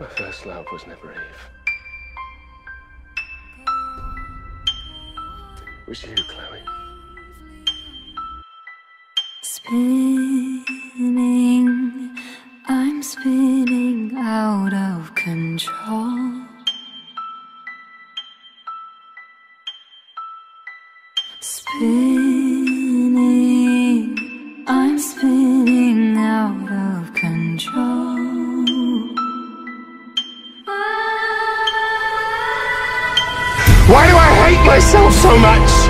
My first love was never Eve. It was you, Chloe. Spinning, I'm spinning out of control. Spinning, I'm spinning out Why do I hate myself so much?